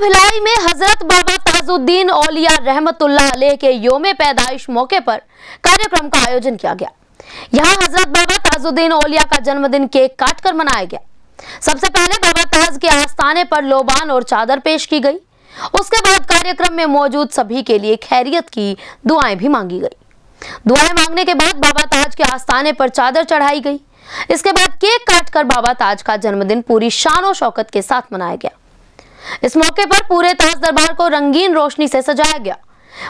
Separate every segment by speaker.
Speaker 1: भिलाई में हज़रत बाबा ताजुद्दीन औलिया रहमतुल्लाह अलैह के योम पैदाइश मौके पर कार्यक्रम का आयोजन किया गया। यहाँ हज़रत बाबा ताजुद्दीन औलिया का जन्मदिन केक काटकर मनाया गया। सबसे पहले बाबा ताज के आस्थाने पर लोबान और चादर पेश की गई। उसके बाद कार्यक्रम में मौजूद सभी के लिए खैरियत की दुआएँ भी मांगी गई। दुआएँ मांगने के बाद बाबा ताज के आस्थाने पर चादर चढ़ाई गई। इसके बाद केक काटकर बाबा ताज का जन्मदिन पूरी शान और शौकत के साथ मनाया गया। इस मौके पर पूरे ताज दरबार को रंगीन रोशनी से सजाया गया।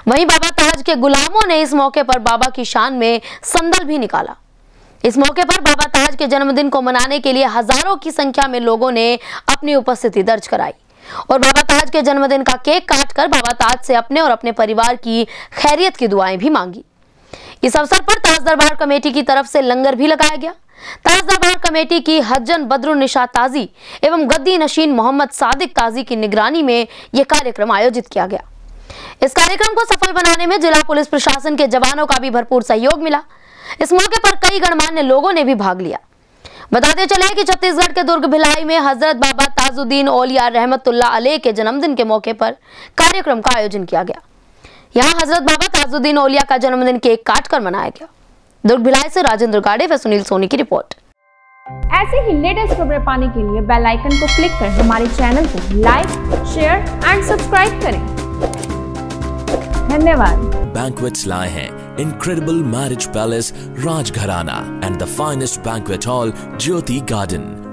Speaker 1: वहीं बाबा ताज के गुलामों ने इस मौके पर बाबा की शान में संदल भी निकाला। इस मौके पर बाबा ताज के जन्मदिन को मनाने के लिए हज़ारों की संख्या में लोगों ने अपनी उपस्थिति दर्ज कराई और बाबा ताज के जन्मदिन का केक काटकर बाबा ताज से अपने और अपने परिवार की खैरियत की दुआएँ भी मांगी। इस अवसर पर ताज दरबार कमेटी की तरफ़ से लंगर भी लगाया गया। ताज दरबार कमेटी की हज्जन बद्रुन निशा ताजी एवं गद्दी नशीन मोहम्मद सादिक ताजी की निगरानी में यह कार्यक्रम आयोजित किया गया। इस कार्यक्रम को सफल बनाने में जिला पुलिस प्रशासन के जवानों का भी भरपूर सहयोग मिला। इस मौके पर कई गणमान्य लोगों ने भी भाग लिया। बताते चले कि छत्तीसगढ़ के दुर्ग भिलाई में हज़रत बाबा ताजुद्दीन ओलिया रहमतुल्ला अलैह के जन्मदिन के मौके पर कार्यक्रम का आयोजन किया गया। यहाँ हज़रत बाबा ताजुद्दीन ओलिया का जन्मदिन केक काट कर मनाया गया। दुर्ग भिलाई से राजेंद्र गाड़े व सुनील सोनी की रिपोर्ट।
Speaker 2: ऐसे ही लेटेस्ट खबरें पाने के लिए बेल आइकन को क्लिक कर हमारे चैनल को लाइक शेयर एंड सब्सक्राइब करें। धन्यवाद।
Speaker 3: Banquets lie hai incredible marriage palace Rajgharana and the finest banquet hall Jyoti Garden.